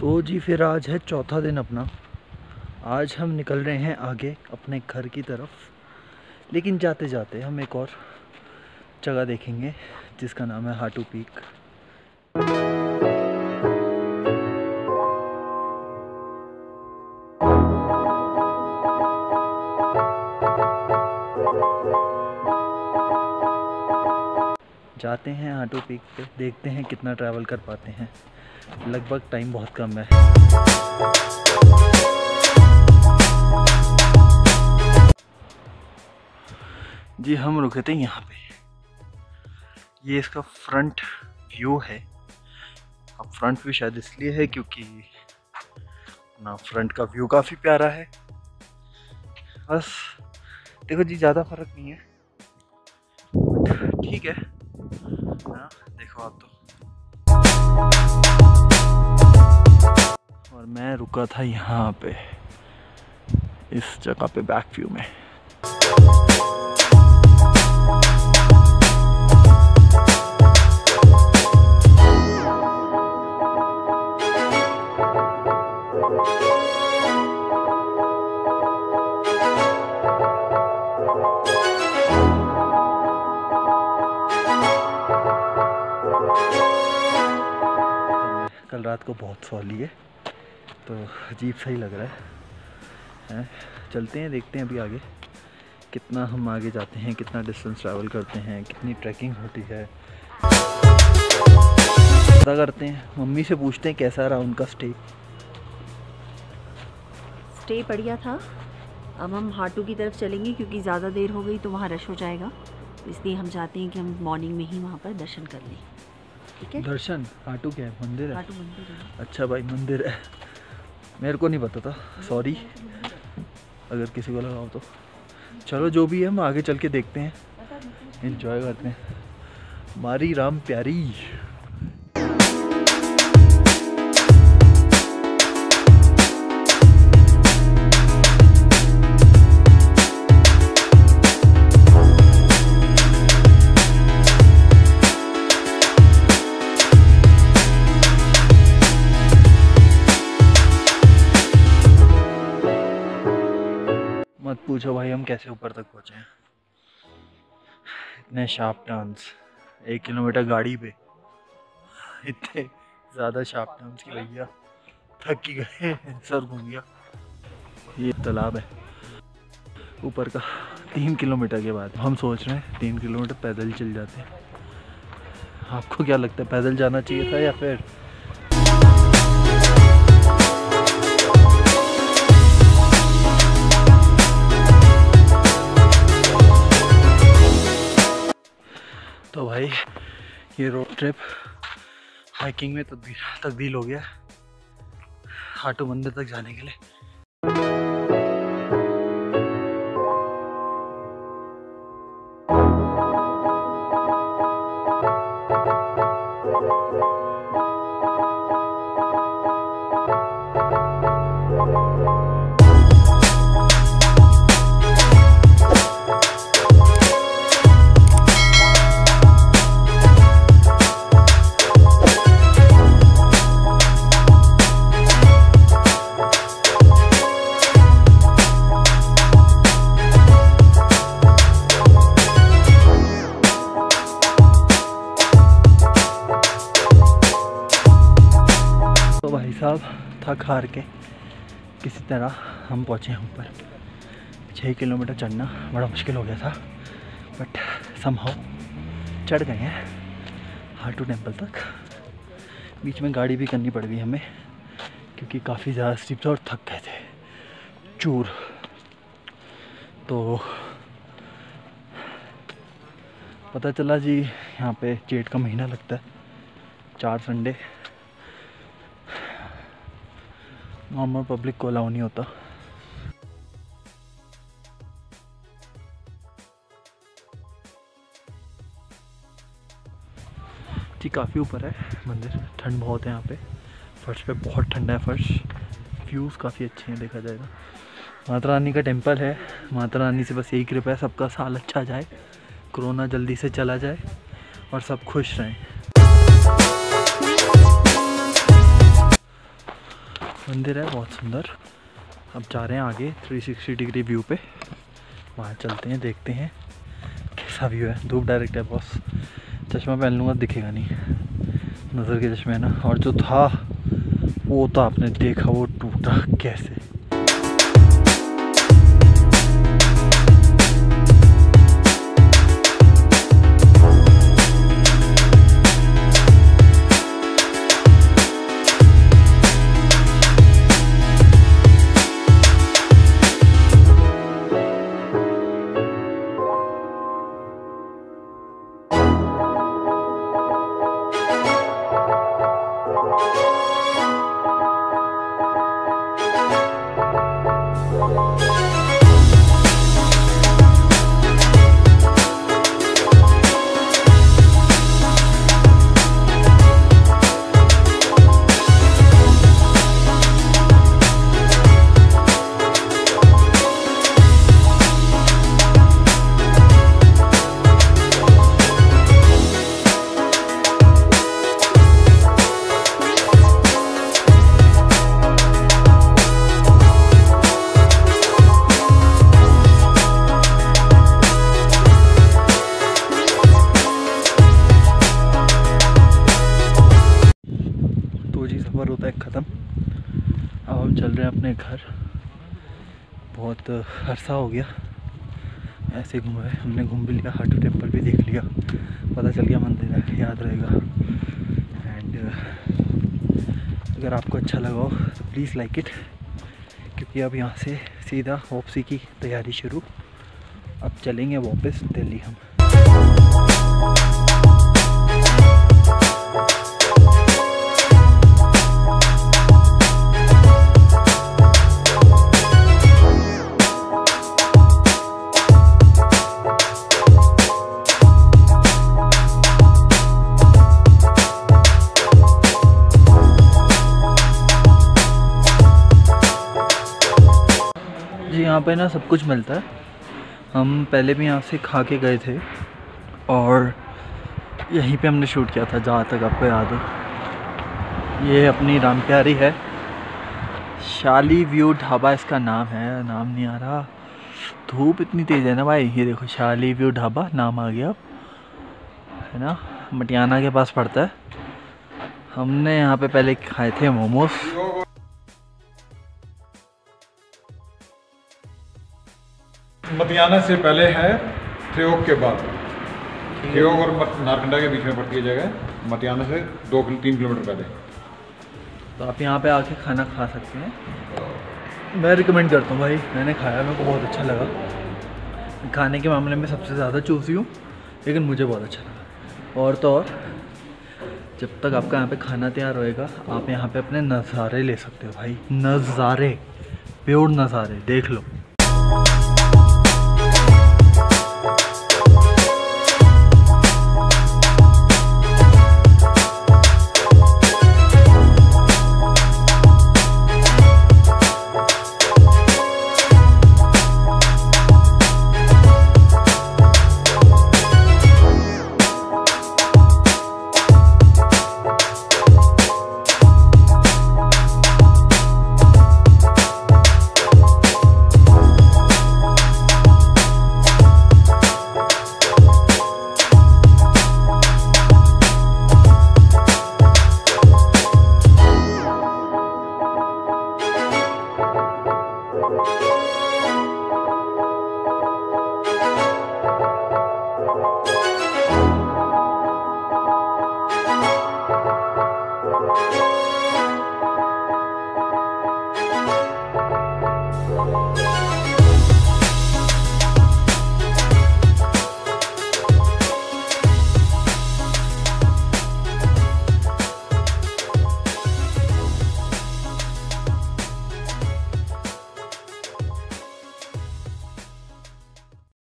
तो जी फिर आज है चौथा दिन अपना। आज हम निकल रहे हैं आगे अपने घर की तरफ़। लेकिन जाते जाते हम एक और जगह देखेंगे, जिसका नाम है हाटू पीक। जाते हैं ऑटो पीक पे देखते हैं कितना ट्रैवल कर पाते हैं। लगभग टाइम बहुत कम है। जी, हम रुके थे यहाँ पे। ये इसका फ्रंट व्यू है। अब फ्रंट व्यू शायद इसलिए है क्योंकि ना फ्रंट का व्यू काफ़ी प्यारा है। बस, देखो जी, ज़्यादा फ़र्क नहीं है। ठीक है। हाँ देखो आप तो और मैं रुका था यहाँ पे, इस जगह पे बैक व्यू में। बहुत सो ली है। तो अजीब सही लग रहा है। हैं? चलते हैं, देखते हैं अभी आगे। कितना हम आगे जाते हैं, कितना डिस्टेंस ट्रैवल करते हैं, कितनी ट्रैकिंग होती है। पता करते हैं। मम्मी से पूछते हैं कैसा रहा उनका स्टे स्टे बढ़िया था। अब हम हाटू की तरफ़ चलेंगे क्योंकि ज़्यादा देर हो गई तो वहाँ रश हो जाएगा। इसलिए हम चाहते हैं कि हम मॉर्निंग में ही वहाँ पर दर्शन कर लें। ठीक है? दर्शन हाटू क्या है मंदिर है। हाटू मंदिर है। अच्छा भाई मंदिर है। मेरे को नहीं पता था सॉरी अगर किसी को लगाओ तो। चलो जो भी है हम आगे चल के देखते हैं। इंजॉय करते हैं। मारी राम प्यारी। पूछो भाई, हम कैसे ऊपर तक पहुँचे इतने शार्प टर्न्स एक किलोमीटर गाड़ी पे। इतने ज़्यादा शार्प टर्न्स की भैया, थक ही गए, सर घूम गया। ये तालाब है। ऊपर का तीन किलोमीटर के बाद। हम सोच रहे हैं, तीन किलोमीटर पैदल चल जाते हैं। आपको क्या लगता है, पैदल जाना चाहिए था या फिर ये रोड ट्रिप हाइकिंग में तब्दील तब्दील हो गया। हाटू मंदिर तक जाने के लिए। साहब थक हार के किसी तरह हम पहुँचे हैं ऊपर। छः किलोमीटर चढ़ना बड़ा मुश्किल हो गया था बट समहाउ चढ़ गए हैं हाटू टेंपल तक। बीच में गाड़ी भी करनी पड़ गई हमें, क्योंकि काफ़ी ज़्यादा स्टिप्स और थक गए थे। चूर। तो पता चला जी, यहाँ पे जेठ का महीना लगता है, चार संडे नॉर्मल पब्लिक को अलाउ नहीं होता। जी, काफ़ी ऊपर है मंदिर। ठंड बहुत है यहाँ पे। फर्श पे बहुत ठंडा है फर्श। व्यूज़ काफ़ी अच्छे हैं, देखा जाएगा। माता रानी का टेंपल है। माता रानी से बस यही कृपा है सबका साल अच्छा जाए। कोरोना जल्दी से चला जाए और सब खुश रहें। मंदिर है, बहुत सुंदर। अब जा रहे हैं आगे 360 डिग्री व्यू पे। वहाँ चलते हैं, देखते हैं कैसा व्यू है। धूप डायरेक्ट है बॉस चश्मा पहन लूँगा, दिखेगा नहीं। नज़र के चश्मे है ना। और जो था, वो तो आपने देखा, वो टूटा कैसे? बहुत अरसा हो गया। ऐसे घूमे हमने घूम भी लिया, हाटू टेंपल भी देख लिया। पता चल गया मंदिर है, याद रहेगा। एंड अगर आपको अच्छा लगा हो तो प्लीज़ लाइक इट क्योंकि अब यहाँ से सीधा वापसी की तैयारी शुरू। अब चलेंगे वापस दिल्ली हम। यहाँ पे ना सब कुछ मिलता है। हम पहले भी यहाँ से खा के गए थे और यहीं पे हमने शूट किया था, जहाँ तक आपको याद हो। ये अपनी राम प्यारी है। शाली व्यू ढाबा इसका नाम है, नाम नहीं आ रहा। धूप इतनी तेज़ है ना भाई। ये देखो, शाली व्यू ढाबा, नाम आ गया है ना? मटियाना के पास पड़ता है। हमने यहाँ पे पहले खाए थे मोमोज मतियाना से पहले है थ्रियोग के बाद। थ्रियोग और नारकंडा के बीच में पड़ती है जगह। मतियाना से दो किलो तीन किलोमीटर पहले। तो आप यहाँ पे आके खाना खा सकते हैं। मैं रिकमेंड करता हूँ भाई। मैंने खाया मेरे को बहुत अच्छा लगा। खाने के मामले में सबसे ज़्यादा चूसी हूँ लेकिन मुझे बहुत अच्छा लगा। और तो और जब तक आपका यहाँ पे खाना तैयार होएगा आप यहाँ पे अपने नज़ारे ले सकते हो भाई। नज़ारे प्योर नज़ारे देख लो।